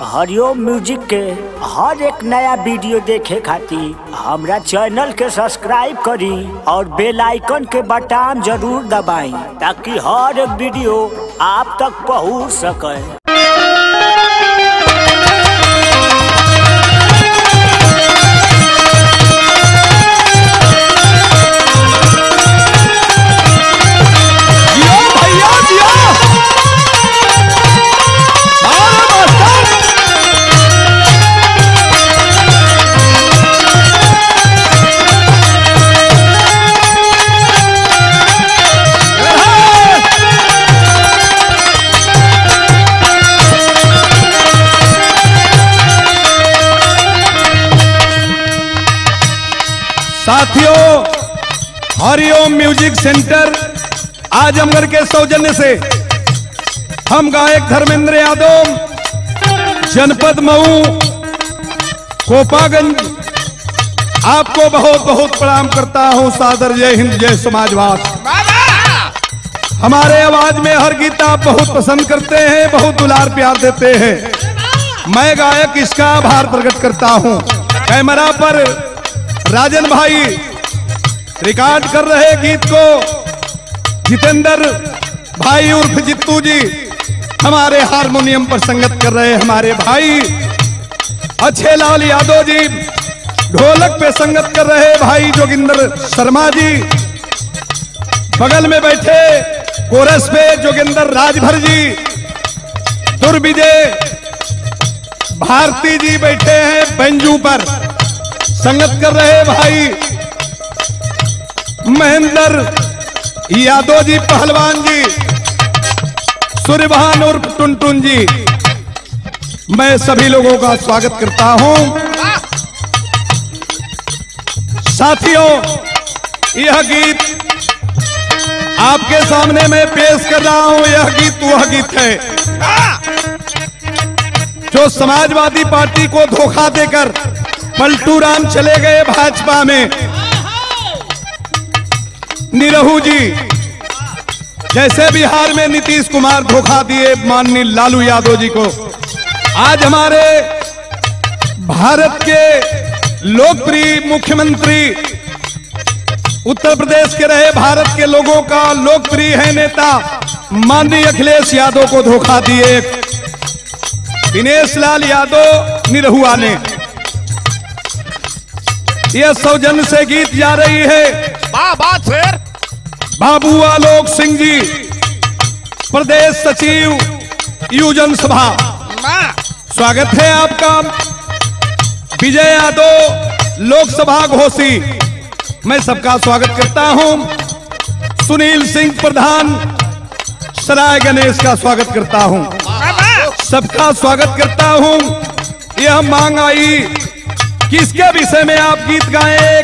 Hariom music के हर एक नया वीडियो देखे खातिर हमारा चैनल के सब्सक्राइब करी और बेल आइकन के बटन ज़रूर दबाई ताकि हर एक वीडियो आप तक पहुँच सके। साथियों, हरिओम म्यूज़िक सेंटर आजमगढ़ के सौजन्य से हम गायक धर्मेंद्र यादव, जनपद मऊ, कोपागंज, आपको बहुत बहुत प्रणाम करता हूँ, सादर जय हिंद, जय समाजवाद। हमारे आवाज़ में हर गीत आप बहुत पसंद करते हैं, बहुत दुलार प्यार देते हैं। मैं गायक इसका आभार प्रकट करता हूँ। कैमरा पर राजन भाई रिकॉर्ड कर रहे गीत को। जितेंद्र भाई उर्फ़ जित्तू जी हमारे हारमोनियम पर संगत कर रहे हमारे भाई। अच्छे लाल यादव जी ढोलक पे संगत कर रहे भाई जोगिंदर शर्मा जी। बगल में बैठे कोरस पे जोगिंदर राजभर जी। दुर्विजय भारती जी बैठे हैं बेंजू पर। संगत कर रहे भाई। महेंद्र यादव जी, पहलवान जी, सूर्यभान उर्फ़ टुनटुन जी, मैं सभी लोगों का स्वागत करता हूँ। साथियों, यह गीत आपके सामने मैं पेश कर रहा हूँ। यह गीत वह गीत है जो समाजवादी पार्टी को धोखा देकर पलटू राम चले गए भाजपा में। निरहू जी, जैसे बिहार में नीतीश कुमार धोखा दिए माननीय लालू यादव जी को, आज हमारे भारत के लोकप्रिय मुख्यमंत्री उत्तर प्रदेश के रहे भारत के लोगों का लोकप्रिय है नेता माननीय अखिलेश यादव को धोखा दिए। दिनेश लाल यादव निरहुआ ने। यह सौजन्य से गीत जा रही है। बात फिर बाबू आलोक सिंह जी प्रदेश सचिव युजन सभा। स्वागत है आपका। विजय यादव लोकसभा घोषी। मैं सबका स्वागत करता हूँ। सुनील सिंह प्रधान सराय गणेश का स्वागत करता हूँ। सबका स्वागत करता हूँ। यह मांग आई किसके विषय में आप गीत गाएँ?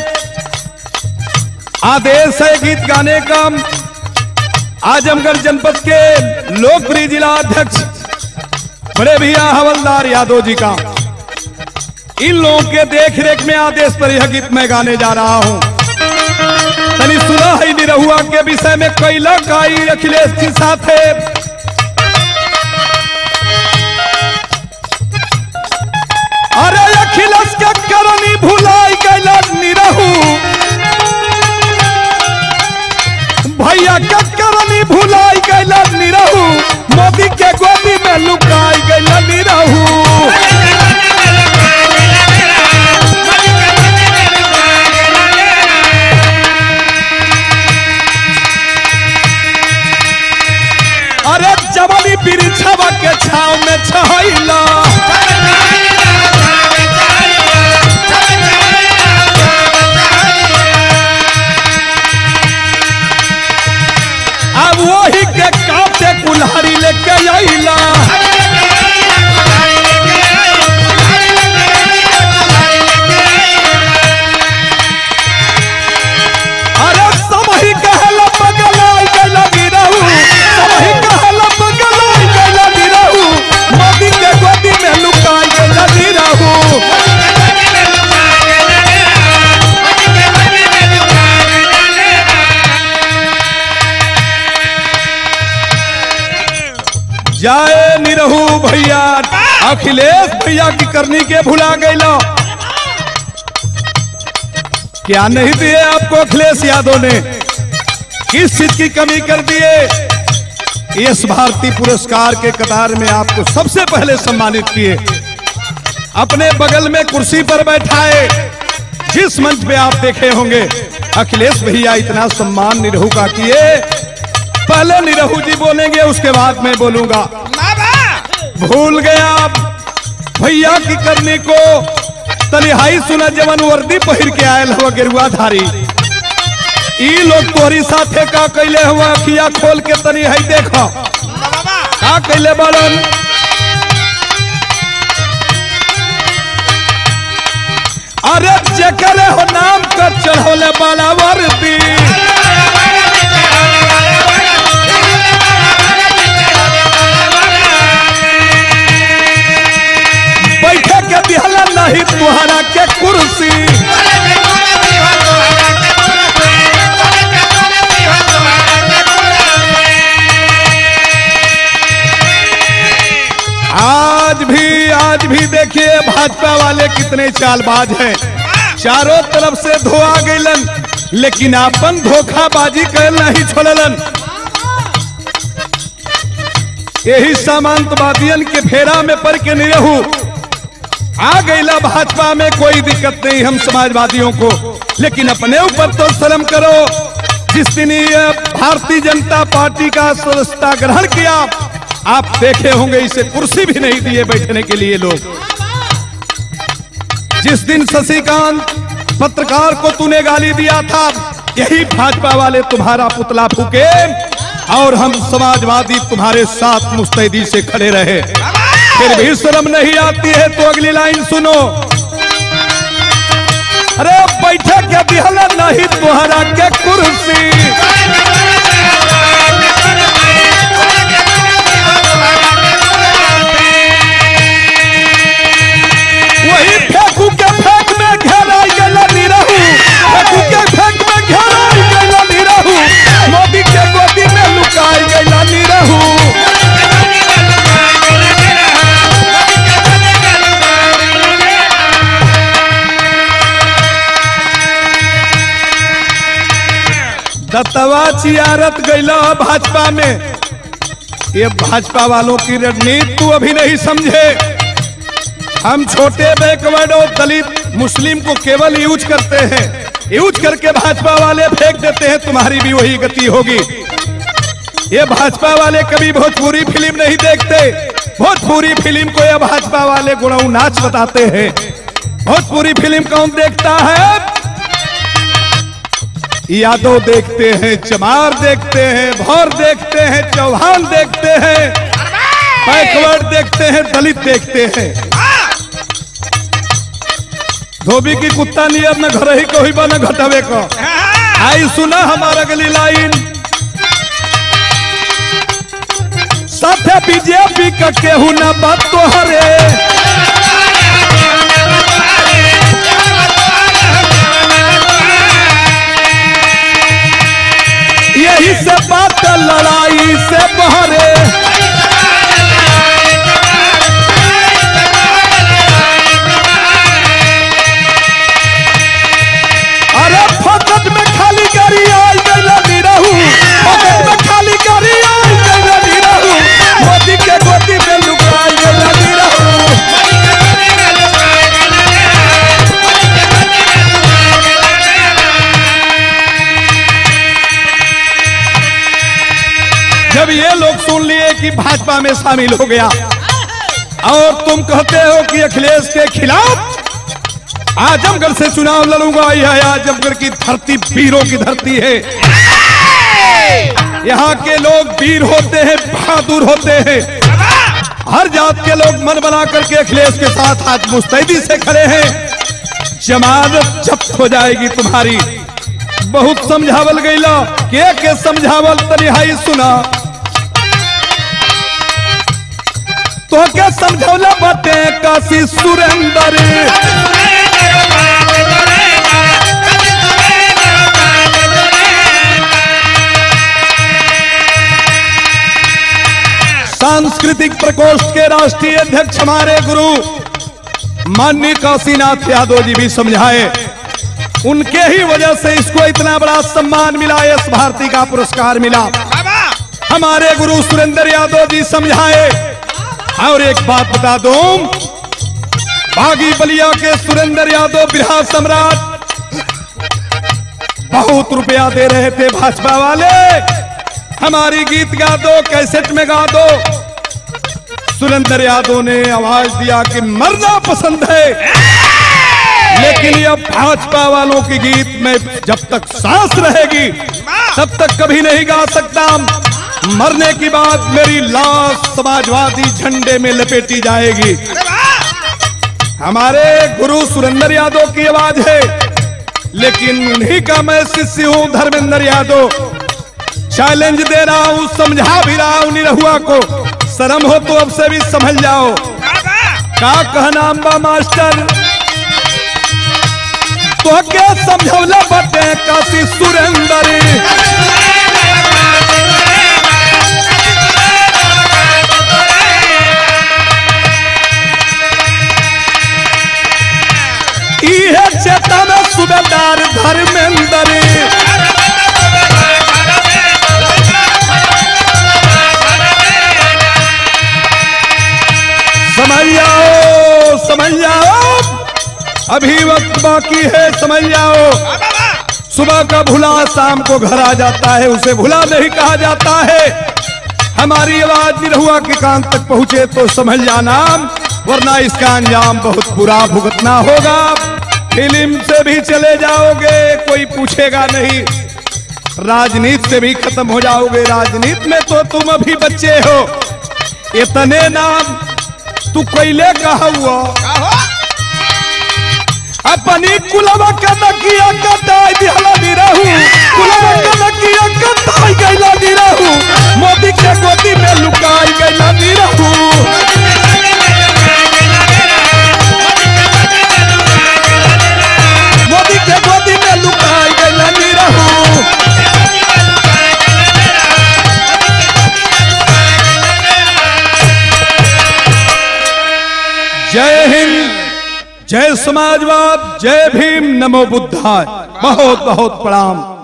आदेश है गीत गाने का। आजमगढ़ जनपद के लोकप्रिय जिला अध्यक्ष, बड़े भैया हवलदार यादव जी का। इन लोगों के देख रेख में आदेश पर यह गीत मैं गाने जा रहा हूँ। तनी सुना है निरहुआ के विषय में कैला गाई अखिलेश के साथ। अरे करनी भैया के करनी भुलाई गैला निरहू मोदी के जाए निरहू भैया। अखिलेश भैया की करनी के भुला गई लो। क्या नहीं दिए आपको अखिलेश यादव ने? किस चीज़ की कमी कर दिए? इस भारतीय पुरस्कार के कतार में आपको सबसे पहले सम्मानित किए। अपने बगल में कुर्सी पर बैठाए। जिस मंच पे आप देखे होंगे, अखिलेश भैया इतना सम्मान निरहू का किए। पहले निरहू जी बोलेंगे उसके बाद मैं बोलूँगा। भूल गया आप। भैया की करने को तलिहाई सुना जवन वर्दी पहिर के आयल हुआ गिरुआ धारी ई लोग तोहरी साथे का कैले हुआ अखिया खोल के तनी है देखो का कैले बड़न? अरे जकरे हो नाम का चढ़ोले वाला वर्दी। भाजपा वाले कितने चालबाज हैं? चारों तरफ़ से धोआ गईलन लेकिन अपन धोखाबाजी कर नहीं छोड़लन। यही सामंतवादियन के फेरा में पड़ के नहीं रहू। आ गईला भाजपा में कोई दिक्कत नहीं हम समाजवादियों को, लेकिन अपने ऊपर तो शर्म करो। जिस दिन ये भारतीय जनता पार्टी का सदस्यता ग्रहण किया, आप देखे होंगे इसे कुर्सी भी नहीं दिए बैठने के लिए लोग। जिस दिन शशिकांत पत्रकार को तूने गाली दिया था, यही भाजपा वाले तुम्हारा पुतला फूके और हम समाजवादी तुम्हारे साथ मुस्तैदी से खड़े रहे। फिर भी शर्म नहीं आती है तो अगली लाइन सुनो। अरे बैठे के दिहला नहीं तुहरा के कुर्सी। दत्तवा चियारत गैला भाजपा में। ये भाजपा वालों की रणनीति तू अभी नहीं समझे। हम छोटे बैकवर्ड और दलित मुस्लिम को केवल यूज़ करते हैं। यूज़ करके भाजपा वाले फेंक देते हैं, तुम्हारी भी वही गति होगी। ये भाजपा वाले कभी भोजपुरी फ़िल्म नहीं देखते। भोजपुरी फ़िल्म को ये भाजपा वाले गुणऊ नाच बताते हैं। भोजपुरी फ़िल्म कौन देखता है? यादव देखते हैं, चमार देखते हैं, भौर देखते हैं, चौहान देखते हैं बैकवर्ड देखते हैं, दलित देखते हैं। धोबी की कुत्ता नियर न घर ही कोई बा न घटवे को। आई सुना हमारा गली लाइन। साथे बीजेपी का केहू न बात तोहरे। से बात लड़ाई से बहरे जब ये लोग सुन लिए कि भाजपा में शामिल हो गया, और तुम कहते हो कि अखिलेश के खिलाफ आजमगढ़ से चुनाव लड़ूँगा, यह आजमगढ़ की धरती वीरों की धरती है। यहाँ के लोग वीर होते हैं, बहादुर होते हैं। हर जात के लोग मन बना करके अखिलेश के साथ आज मुस्तैदी से खड़े हैं। जमानत जब्त हो जाएगी तुम्हारी। बहुत समझावल गईला के के समझावल तनिहाई सुना। तो के समझौला बाटे काशी सुरेंद्र। सांस्कृतिक प्रकोष्ठ के राष्ट्रीय अध्यक्ष हमारे गुरु माननीय काशीनाथ यादव जी भी समझाए। उनके ही वजह से इसको इतना बड़ा सम्मान मिला यश भारती का पुरस्कार मिला। हमारे गुरु सुरेंद्र यादव जी समझाए। और एक बात बता दो। बागी बलिया के सुरेंद्र यादव बिहार सम्राट बहुत रुपया दे रहे थे भाजपा वाले। हमारी गीत गा दो, कैसेट में गा दो। सुरेंद्र यादव ने आवाज़ दिया कि मरना पसंद है। लेकिन ये भाजपा वालों की गीत में जब तक सांस रहेगी, तब तक कभी नहीं गा सकता मरने की बात मेरी लाश समाजवादी झंडे में लपेटी जाएगी। हमारे गुरु सुरेंद्र यादव की आवाज़ है, लेकिन उन्हीं का मैं शिष्य हूँ धर्मेंद्र यादव। चैलेंज दे रहा हूँ, समझा भी रहा हूँ निरहुआ को। शर्म हो तो अब से भी समझ जाओ। का कहना अम्बा मास्टर? तो के समझौला बटे काशी सुरेंद्र। अभी वक्त बाकी है, समझ जाओ। सुबह का भुला शाम को घर आ जाता है, उसे भुला नहीं कहा जाता है। हमारी आवाज़ निरहुआ के कान तक पहुँचे तो समझ जाना, वरना इसका अंजाम बहुत बुरा भुगतना होगा। फ़िल्म से भी चले जाओगे, कोई पूछेगा नहीं। राजनीति से भी खत्म हो जाओगे, राजनीति में तो तुम अभी बच्चे हो। इतने नाम तू कैले कहा। हुआ अपनी कुलवा का नकिया कटाई दिहला निरहू कुलवा का नकिया कटाई गइला रहू। मोदी के गोदी में लुकाई गइला निरहू समाजवाद। जय भीम नमो बुद्धाय। बहुत बहुत प्रणाम।